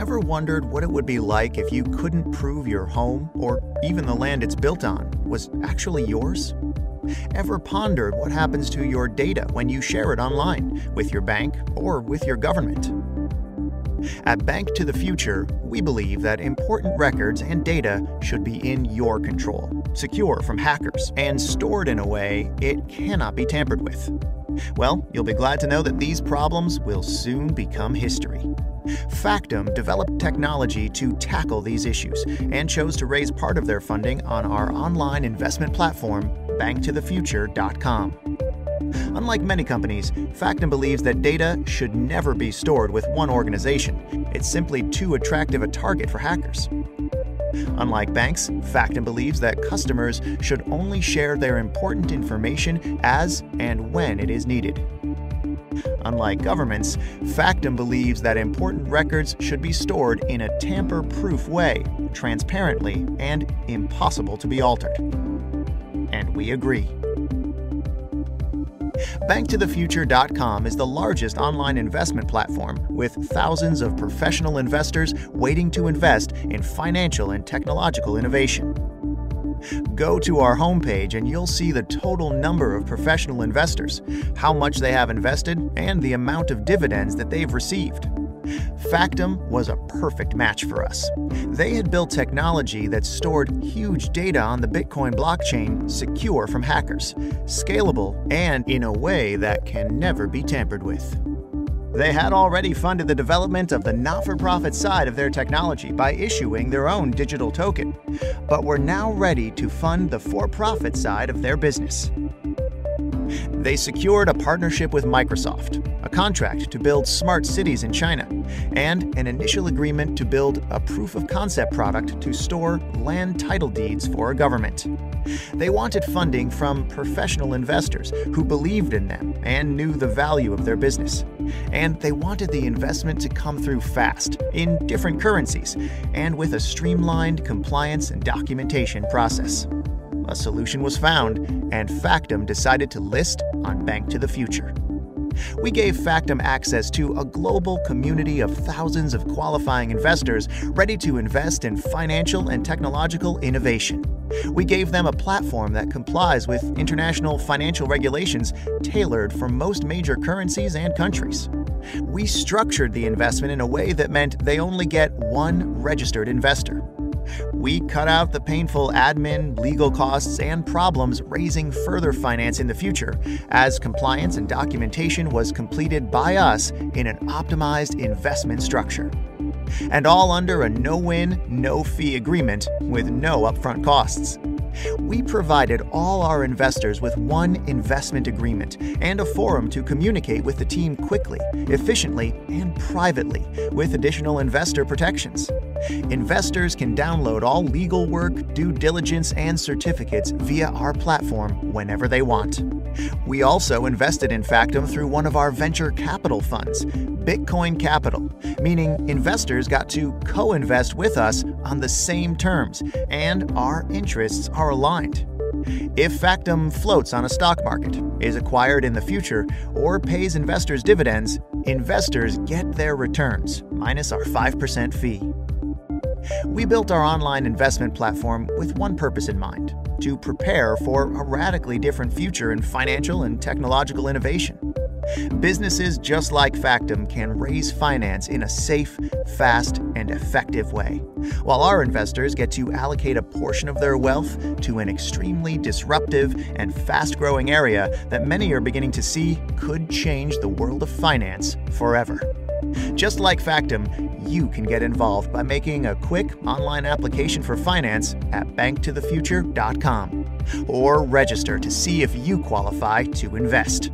ever wondered what it would be like if you couldn't prove your home, or even the land it's built on, was actually yours? Ever pondered what happens to your data when you share it online, with your bank or with your government? At Bank to the Future, we believe that important records and data should be in your control, secure from hackers, and stored in a way it cannot be tampered with. Well, you'll be glad to know that these problems will soon become history. Factom developed technology to tackle these issues and chose to raise part of their funding on our online investment platform, banktothefuture.com. Unlike many companies, Factom believes that data should never be stored with one organization. It's simply too attractive a target for hackers. Unlike banks, Factom believes that customers should only share their important information as and when it is needed. Unlike governments, Factom believes that important records should be stored in a tamper proof way, transparently, and impossible to be altered. And we agree. BankToTheFuture.com is the largest online investment platform with thousands of professional investors waiting to invest in financial and technological innovation. Go to our homepage and you'll see the total number of professional investors, how much they have invested, and the amount of dividends that they've received. Factom was a perfect match for us. They had built technology that stored huge data on the Bitcoin blockchain secure from hackers, scalable, and in a way that can never be tampered with. They had already funded the development of the not for profit side of their technology by issuing their own digital token, but were now ready to fund the for profit side of their business. They secured a partnership with Microsoft, a contract to build smart cities in China, and an initial agreement to build a proof of concept product to store land title deeds for a government. They wanted funding from professional investors who believed in them and knew the value of their business. And they wanted the investment to come through fast, in different currencies, and with a streamlined compliance and documentation process. A solution was found, and Factom decided to list on Bank to the Future. We gave Factom access to a global community of thousands of qualifying investors ready to invest in financial and technological innovation. We gave them a platform that complies with international financial regulations tailored for most major currencies and countries. We structured the investment in a way that meant they only get one registered investor. We cut out the painful admin, legal costs, and problems raising further finance in the future, as compliance and documentation was completed by us in an optimized investment structure. And all under a no win, no fee agreement with no upfront costs. We provided all our investors with one investment agreement and a forum to communicate with the team quickly, efficiently, and privately with additional investor protections. Investors can download all legal work, due diligence, and certificates via our platform whenever they want. We also invested in Factom through one of our venture capital funds, Bitcoin Capital, meaning investors got to co invest with us on the same terms, and our interests are aligned. If Factom floats on a stock market, is acquired in the future, or pays investors dividends, investors get their returns, minus our 5% fee. We built our online investment platform with one purpose in mind to prepare for a radically different future in financial and technological innovation. Businesses just like Factom can raise finance in a safe, fast, and effective way, while our investors get to allocate a portion of their wealth to an extremely disruptive and fast growing area that many are beginning to see could change the world of finance forever. Just like Factom, you can get involved by making a quick online application for finance at banktothefuture.com or register to see if you qualify to invest.